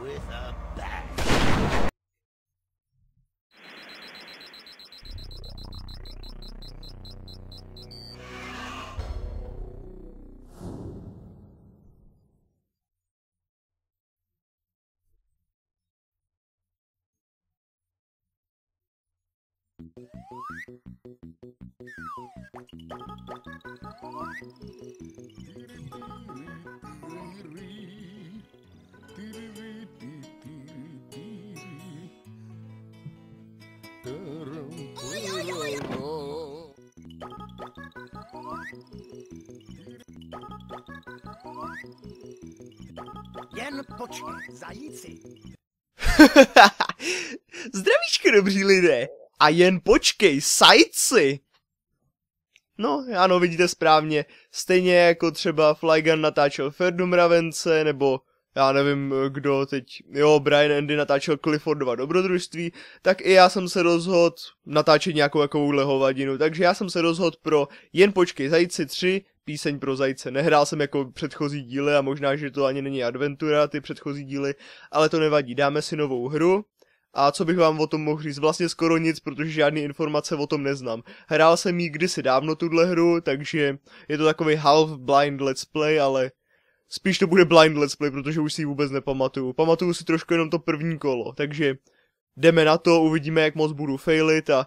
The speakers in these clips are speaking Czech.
with a bang. Jen počkej, zajíci. Zdravíčko, dobří lidé. A jen počkej, sajci! No, ano, vidíte správně. Stejně jako třeba Flygun natáčel Ferdu Mravence, nebo já nevím, kdo teď, jo, Brian Andy natáčel Cliffordova dobrodružství, tak i já jsem se rozhodl natáčet nějakou takovouhle hovadinu, takže já jsem se rozhodl pro Jen počkej, Zajci 3, píseň pro zajce. Nehrál jsem jako předchozí díly a možná, že to ani není adventura, ty předchozí díly, ale to nevadí, dáme si novou hru. A co bych vám o tom mohl říct? Vlastně skoro nic, protože žádné informace o tom neznám. Hrál jsem jí kdysi dávno tuhle hru, takže je to takový half blind let's play, ale spíš to bude blind let's play, protože už si ji vůbec nepamatuju. Pamatuju si trošku jenom to první kolo, takže jdeme na to, uvidíme, jak moc budu failit a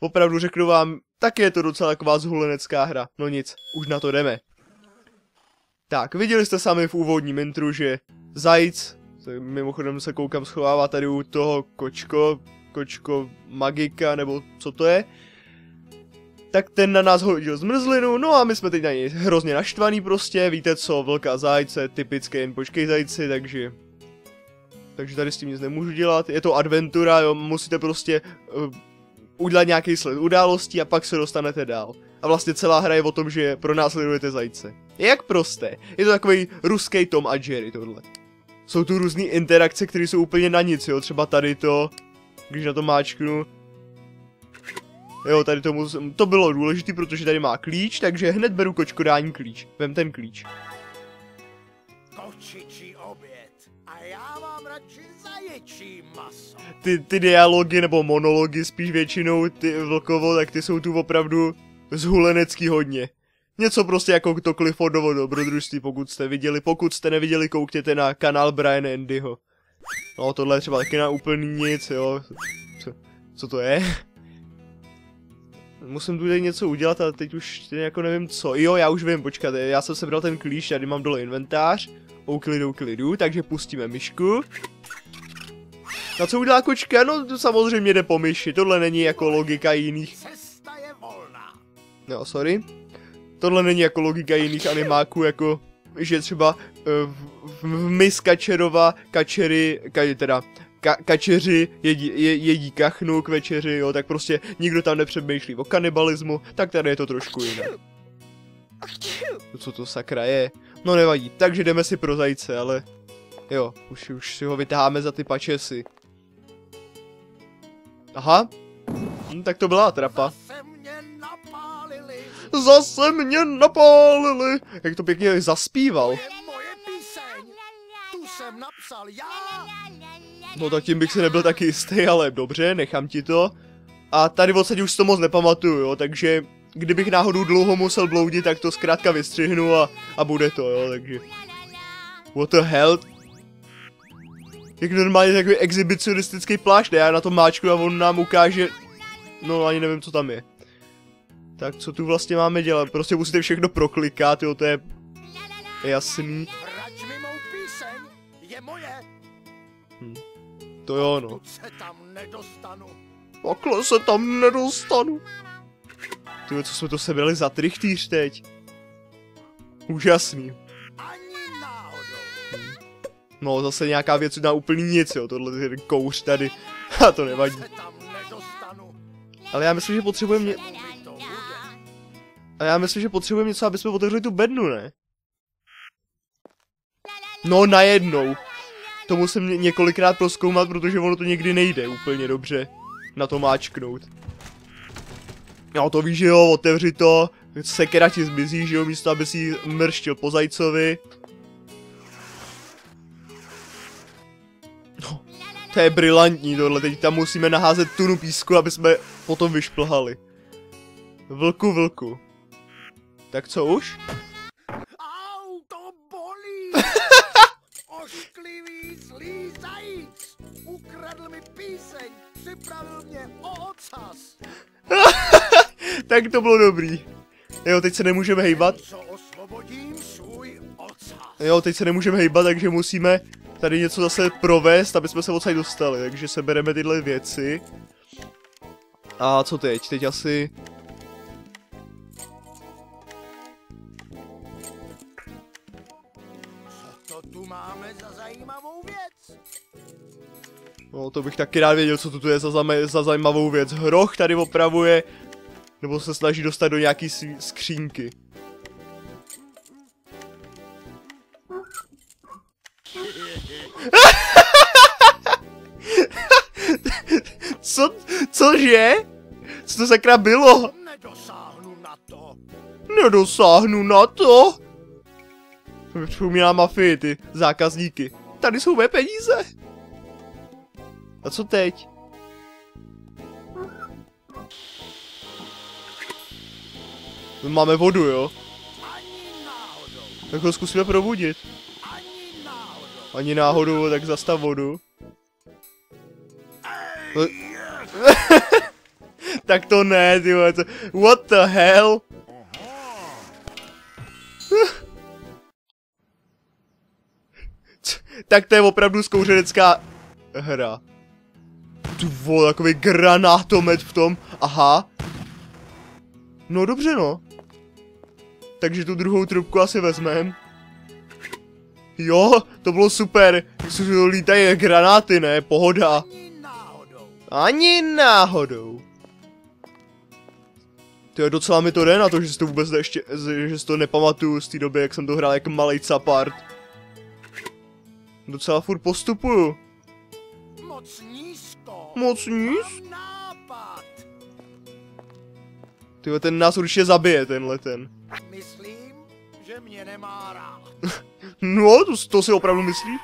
opravdu řeknu vám, tak je to docela taková zhulenecká hra. No nic, už na to jdeme. Tak, viděli jste sami v úvodním intru, že Zajíc, mimochodem se koukám schovává tady u toho kočko, kočko magika, nebo co to je, tak ten na nás hodil zmrzlinu, no a my jsme teď na něj hrozně naštvaný prostě, víte co, vlka zajce, typické jen počkej zajci, takže... Takže tady s tím nic nemůžu dělat, je to adventura, jo, musíte prostě uh, udělat nějaký sled událostí a pak se dostanete dál. A vlastně celá hra je o tom, že pronásledujete zajce. Je jak prosté, je to takový ruský Tom a Jerry tohle. Jsou tu různé interakce, které jsou úplně na nic, jo, třeba tady to, když na to máčknu, Jo, tady tomu, to bylo důležité, protože tady má klíč, takže hned beru kočkodání klíč. Vem ten klíč. Kočičí zaječí maso. Ty, ty dialogy nebo monology spíš většinou, ty vlkovo, tak ty jsou tu opravdu zhulenecký hodně. Něco prostě jako to Cliffordovo dobrodružství, pokud jste viděli. Pokud jste neviděli, koukněte na kanál Brian Andyho. No, tohle je třeba taky na úplný nic, jo. Co, co to je? Musím tu něco udělat, ale teď už jako nevím co. Jo, já už vím, počkat, já jsem sebral ten klíč, tady mám dole inventář. Ouklidu, klidu, takže pustíme myšku. Na co udělá kočka? No to samozřejmě jde po myši, tohle není jako logika jiných. Cesta je volná. No, sorry. Tohle není jako logika jiných animáků, jako že třeba uh, v, v mis Kačerova, Kačery, ka, teda ka, kačeři jedí, je, jedí kachnu k večeři, jo, tak prostě nikdo tam nepřemýšlí o kanibalismu, tak tady je to trošku jiné. Co to sakra je? No nevadí, takže jdeme si pro zajce, ale jo, už, už si ho vytáháme za ty pačesy. Aha, hm, tak to byla trapa. Zase mě napálili. Jak to pěkně zaspíval. No tak tím bych si nebyl taky jistý, ale dobře, nechám ti to. A tady odsaď už to moc nepamatuju, jo, takže kdybych náhodou dlouho musel bloudit, tak to zkrátka vystřihnu a, a bude to, jo, takže... What the hell? Jak normálně takový exhibicionistický plášť, ne? já na to máčku a on nám ukáže... No ani nevím, co tam je. Tak co tu vlastně máme dělat? Prostě musíte všechno proklikat, jo, to je jasný. Moje. To jo, no. Tud se tam nedostanu. Takhle se tam nedostanu. Ty, co jsme to sebrali za trichtýř teď? Úžasný. No, zase nějaká věc na úplný nic, jo, tohle je kouř tady. A to nevadí. Ale já myslím, že potřebujeme ně... A já myslím, že potřebujeme něco, aby jsme otevřeli tu bednu, ne? No, najednou. To musím ně- několikrát proskoumat, protože ono to někdy nejde úplně dobře. Na to máčknout. Jo, to víš, že jo, otevři to. Sekera ti zmizí, že jo, místo aby si mrštil po zajcovi. To je brilantní tohle, teď tam musíme naházet tunu písku, aby jsme potom vyšplhali. Vlku, vlku. Tak co už? Au, to bolí! Ošklivý zlý zajíc! Ukradl mi píseň, připravil mě o ocas! Tak to bylo dobrý. Jo, teď se nemůžeme hejbat. Jo, teď se nemůžeme hejbat, takže musíme tady něco zase provést, aby jsme se odsaď dostali. Takže sebereme tyhle věci. A co teď? Teď asi... Co to tu máme za zajímavou věc? No, to bych taky rád věděl, co to tu je za, za zajímavou věc. Hroch tady opravuje, nebo se snaží dostat do nějaký skřínky. Co, cože? Co to sakra bylo? Nedosáhnu na to. Nedosáhnu na to. Připomíná mafii, ty zákazníky. Tady jsou mé peníze. A co teď? Máme vodu, jo? Tak ho zkusíme probudit. Ani náhodou. Tak zastav vodu. Tak to ne, ty vole. What the hell? Tak to je opravdu zkouřenecká hra. Tu vole, takový granátomet v tom. Aha. No dobře no. Takže tu druhou trubku asi vezmem. Jo, to bylo super. Lítají granáty, ne? Pohoda. ani náhodou. To je docela mi to jde na to, že si to vůbec ještě, že si to nepamatuju z té doby, jak jsem to hrál jako malý capart. Docela furt postupuju. Moc nízko. Moc níz? Mám nápad. Tyjo, ten nás určitě zabije, tenhle ten. Myslím, že mě nemá rád. No, to, to si opravdu myslíš?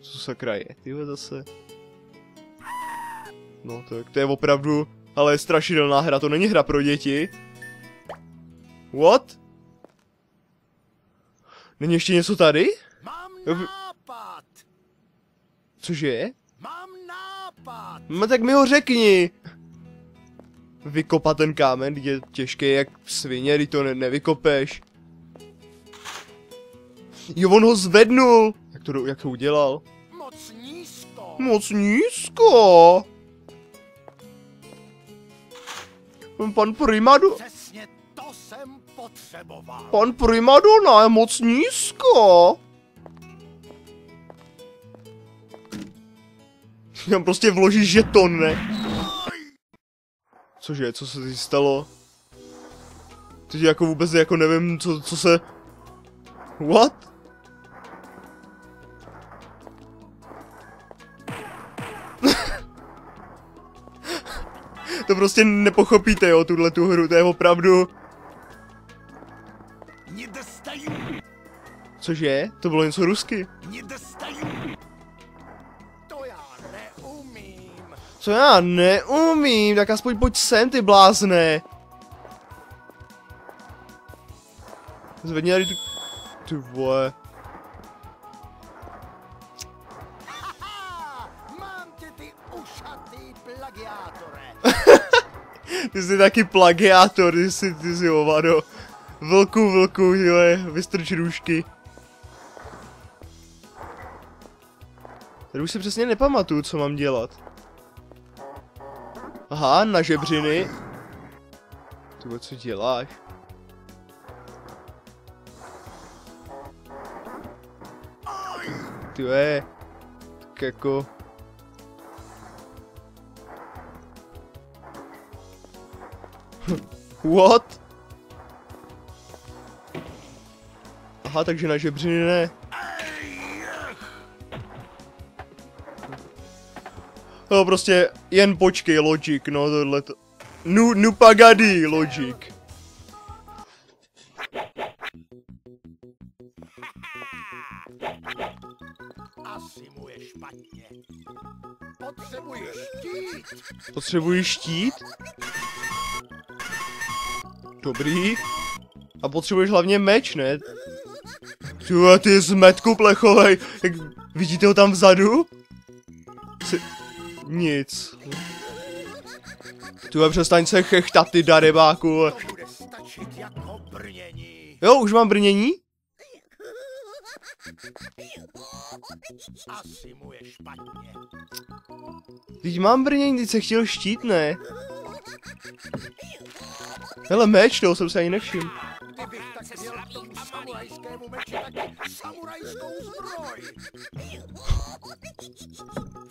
Co sakra je, tyjo, zase. No, tak to je opravdu, ale strašidelná hra, to není hra pro děti. What? Není ještě něco tady? Mám nápad. Cože je? Mám nápad. No tak mi ho řekni. Vykopat ten kámen je těžký jak svině, když to ne- nevykopeš. Jo, on ho zvednul. Jak to, jak to udělal? Moc nízko. Moc nízko. Pan Primado... Přesně to jsem potřeboval. Pan Primadona je moc nízko. Tam prostě vložíš žeton, ne? Cože, co se teď stalo? Teď jako vůbec jako nevím, co, co se... What? To prostě nepochopíte, jo, tuhle tu hru, to je opravdu... Cože? To bylo něco rusky. Co já neumím, tak aspoň pojď sem, ty blázne. Zvedni tady tu... Ty vole. Ty jsi taky plagiátor, ty jsi, ty jsi hovado. Vlku, vlku, jo, vystrč růžky. Tady už si přesně nepamatuju, co mám dělat. Aha, na žebřiny. Ty co děláš? Ty tak jako... What? Aha, takže na žebřiny ne. No prostě jen počkej, Logic, no tohle to... Nu, nu pagadi, Logic. Asi mu je špatně. Potřebuji štít. Potřebuji štít? Dobrý. A potřebuješ hlavně meč, ne? Tyhle, ty zmetku plechovej. Jak vidíte ho tam vzadu? Si... Nic. Tyhle, přestaň se chechtat, ty darebáku. Jo, už mám brnění? Asi mu je špatně. Teď mám brnění, teď se chtěl štít, ne? Hele, meč, toho jsem se ani nevšiml. Kdybych tak měl k tomu samurajskému meči taky samurajskou zbroj.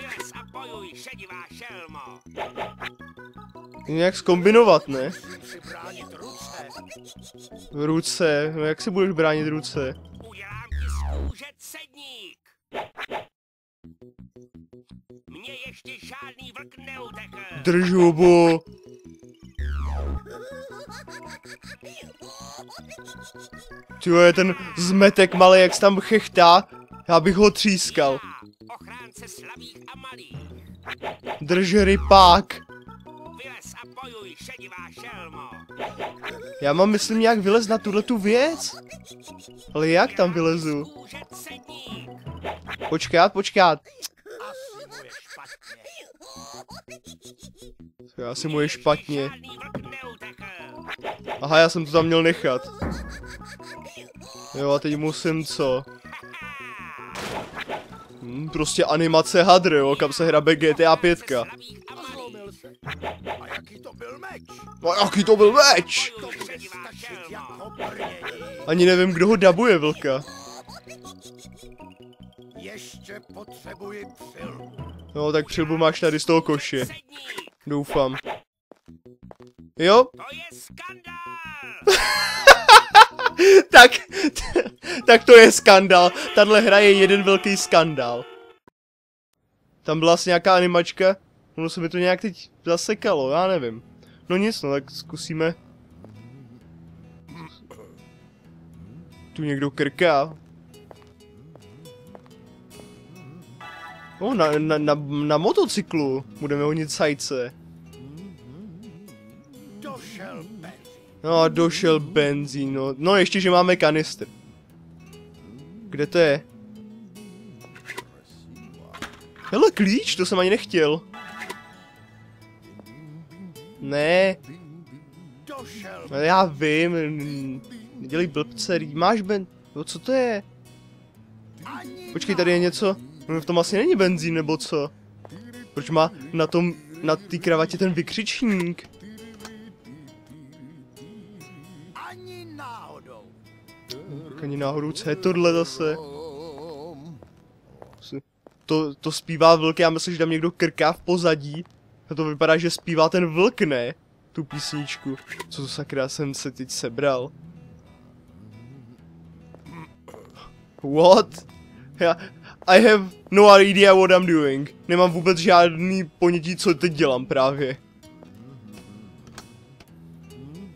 Vylez a bojuj, šedivá šelmo! Jak skombinovat, ne? Ruce, no jak si budeš bránit ruce? Drž hubu. Tyjo, ten zmetek malý, jak se tam chechtá, já bych ho třískal. Drž rypák. Vylez a bojuj, šedivá šelmo! Já mám, myslím, nějak vylez na tuhle tu věc. Ale jak tam vylezu? Počkat, počkat. Já si mu je špatně. Aha, já jsem to tam měl nechat. Jo, a teď musím co? Hm, prostě animace hadry, jo, kam se hrabe GTA 5. Slabých a. A jaký to byl meč? No jaký to byl meč! Ani nevím, kdo ho dabuje, vlka. Ještě potřebuji přilbu. No, tak přilbu máš tady z toho koše. Doufám. Jo, To je skandál! tak, tak to je skandál. Tahle hra je jeden velký skandál. Tam byla asi nějaká animačka, ono se mi to nějak teď zasekalo, já nevím. No nic, no tak zkusíme. Tu někdo krká. O, na, na, na, na motocyklu budeme honit sajce. Došel benzín. No, došel benzín, no. No, ještě, že máme kanistr. Kde to je? Hele, klíč, to jsem ani nechtěl. Ne, já vím, nedělej blbce, máš ben... No co to je? Počkej, tady je něco, no v tom asi není benzín, nebo co? Proč má na tom, na té kravatě ten vykřičník? ani náhodou. Tak ani náhodou, co je tohle zase? To, to zpívá vlk, já myslím, že tam někdo krká v pozadí. A to vypadá, že zpívá ten vlk, ne? Tu písničku. Co to sakra jsem se teď sebral? What? Já, I have no idea what I'm doing. Nemám vůbec žádný ponětí, co teď dělám právě.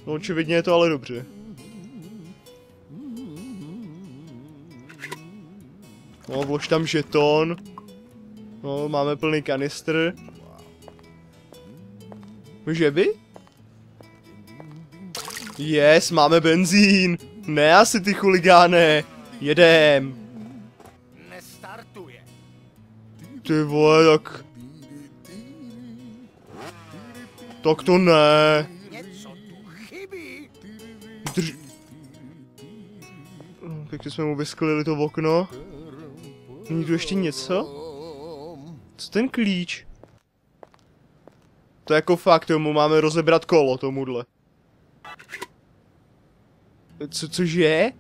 No očividně je to ale dobře. No, vlož tam žeton. No, máme plný kanistr. Že by? Yes, máme benzín. Ne asi ty chuligáne. Jedem. Nestartuje. Ty vole, tak... Tak to ne. Něco tu chybí. Drž... Pěkně jsme mu vysklili to okno. Není tu ještě něco? Co ten klíč? To jako fakt, tomu máme rozebrat kolo tomuhle. Co, cože?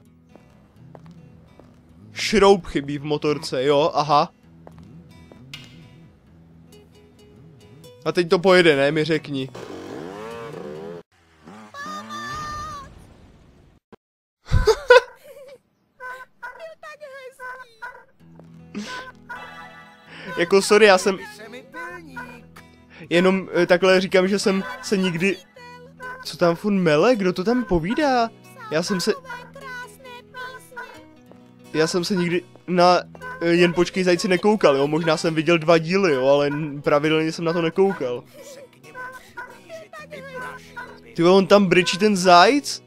Šroub chybí v motorce, jo, aha. A teď to pojede, ne, mi řekni. Jako sorry, já jsem jenom eh, takhle říkám, že jsem se nikdy... Co tam furt mele? Kdo to tam povídá? Já jsem se... Já jsem se nikdy na eh, jen počkej, zajci nekoukal, jo, možná jsem viděl dva díly, jo, ale pravidelně jsem na to nekoukal. Ty on tam brečí ten zajc?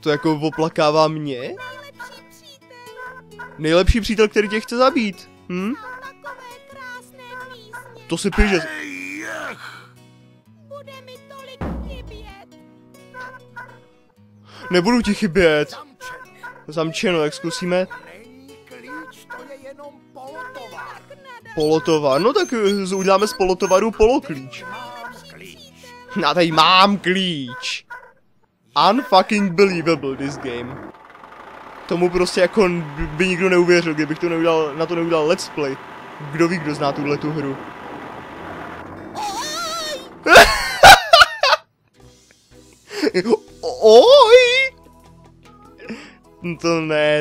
To jako oplakává mě? Nejlepší přítel. Který tě chce zabít. Hm? To si píše. Nebudu ti chybět. Zamčeno. Jak zkusíme. Polotovar. No tak eh, uděláme z polotovaru poloklíč. Já tady mám klíč. Unfucking believable this game. Tomu prostě jako by nikdo neuvěřil, kdybych to neudělal, na to neudělal let's play. Kdo ví, kdo zná tuhle tu hru. Oj! To ne.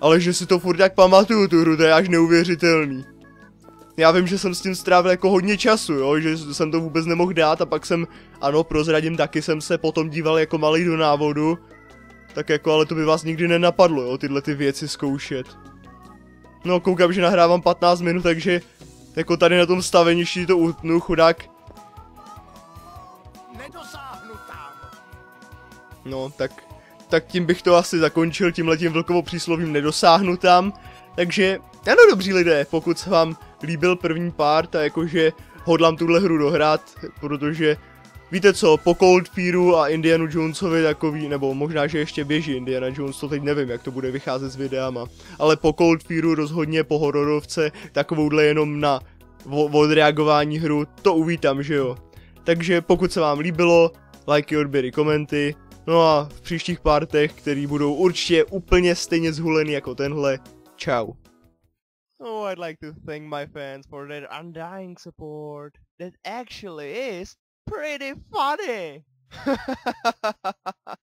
Ale že si to furt jak pamatuju tu hru, to je až neuvěřitelný. Já vím, že jsem s tím strávil jako hodně času, jo, že jsem to vůbec nemohl dát a pak jsem, ano, prozradím, taky jsem se potom díval jako malý do návodu. Tak jako, ale to by vás nikdy nenapadlo, jo, tyhle ty věci zkoušet. No, koukám, že nahrávám 15 minut, takže jako tady na tom staveništi to utnu, chudák. No, tak, tak tím bych to asi zakončil, tímhletím vlkovo příslovím nedosáhnu tam. Takže, ano dobří lidé, pokud se vám líbil první part a jakože hodlám tuhle hru dohrát, protože víte co, po Cold Fearu a Indianu Jonesovi takový, nebo možná, že ještě běží Indiana Jones, to teď nevím, jak to bude vycházet s videama, ale po Cold Fearu rozhodně po hororovce takovouhle jenom na odreagování hru, to uvítám, že jo. Takže pokud se vám líbilo, lajky, odběry, komenty, no a v příštích partech, který budou určitě úplně stejně zhulený jako tenhle, čau. Oh, I'd like to thank my fans for their undying support. That actually is pretty funny.